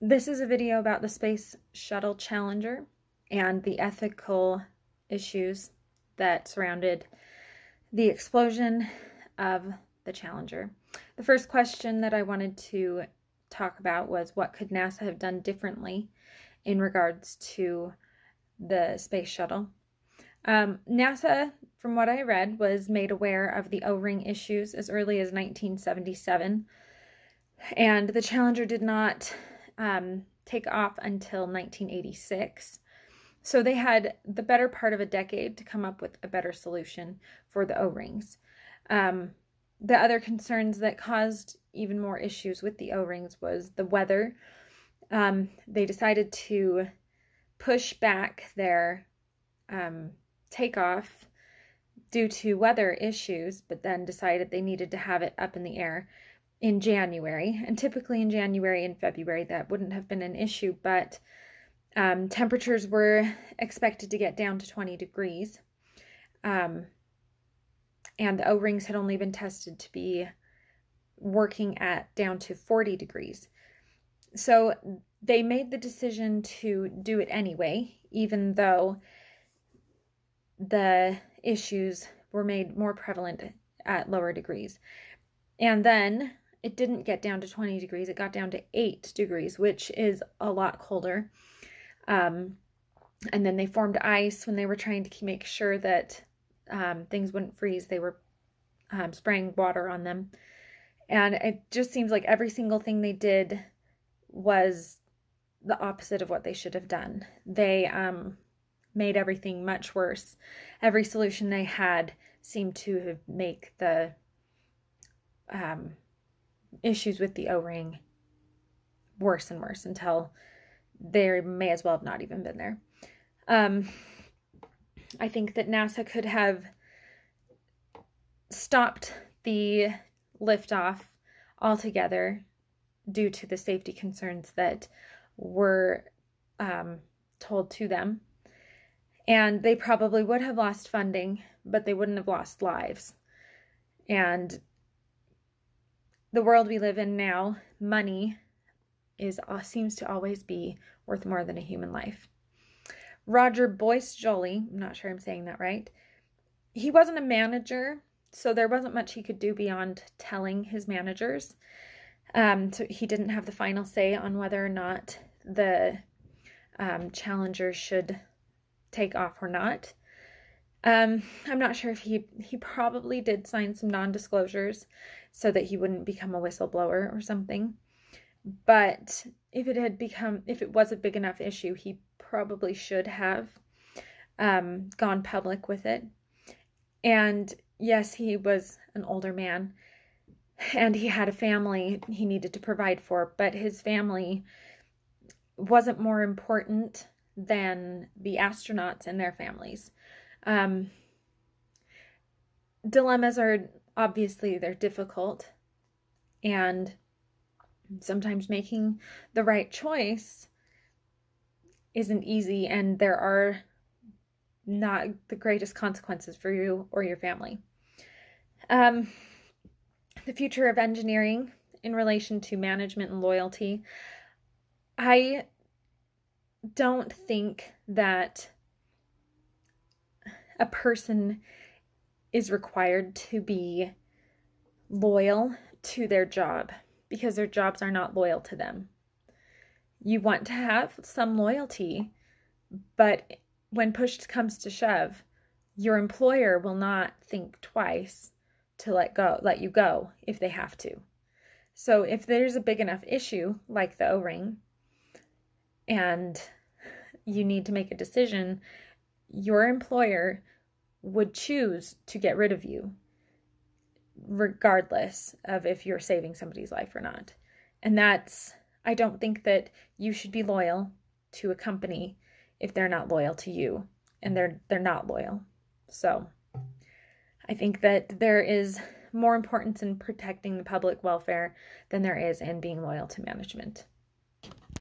this is a video about the Space Shuttle Challenger and the ethical issues that surrounded the explosion of the Challenger. The first question that I wanted to talk about was what could NASA have done differently in regards to the space shuttle? Um, NASA, from what I read, was made aware of the O ring issues as early as 1977, and the Challenger did not um, take off until 1986. So they had the better part of a decade to come up with a better solution for the O rings. Um, the other concerns that caused even more issues with the O rings was the weather. Um, they decided to push back their um, takeoff due to weather issues, but then decided they needed to have it up in the air in January. And typically in January and February, that wouldn't have been an issue, but um, temperatures were expected to get down to 20 degrees. Um, and the O rings had only been tested to be working at down to 40 degrees. So they made the decision to do it anyway, even though the issues were made more prevalent at lower degrees. And then it didn't get down to 20 degrees, it got down to 8 degrees, which is a lot colder. Um, and then they formed ice when they were trying to make sure that um, things wouldn't freeze. They were um, spraying water on them. And it just seems like every single thing they did was the opposite of what they should have done. They um, made everything much worse. Every solution they had seemed to make the um, issues with the O ring worse and worse until they may as well have not even been there. Um, I think that NASA could have stopped the liftoff altogether due to the safety concerns that were um, told to them. And they probably would have lost funding, but they wouldn't have lost lives. And the world we live in now, money is uh, seems to always be worth more than a human life. Roger Boisjoly, I'm not sure I'm saying that right. He wasn't a manager, so there wasn't much he could do beyond telling his managers. Um, so he didn't have the final say on whether or not the um, challenger should take off or not. Um, I'm not sure if he he probably did sign some non-disclosures so that he wouldn't become a whistleblower or something. But if it had become if it was a big enough issue, he probably should have um, gone public with it. And yes, he was an older man and he had a family he needed to provide for, but his family wasn't more important than the astronauts and their families. Um, dilemmas are obviously they're difficult and sometimes making the right choice isn't easy and there are not the greatest consequences for you or your family. Um, the future of engineering in relation to management and loyalty. I don't think that a person is required to be loyal to their job because their jobs are not loyal to them. You want to have some loyalty, but when push comes to shove, your employer will not think twice to let go, let you go if they have to. So if there's a big enough issue like the O-ring and you need to make a decision, your employer would choose to get rid of you regardless of if you're saving somebody's life or not. And that's I don't think that you should be loyal to a company if they're not loyal to you and they're they're not loyal. So I think that there is more importance in protecting the public welfare than there is in being loyal to management.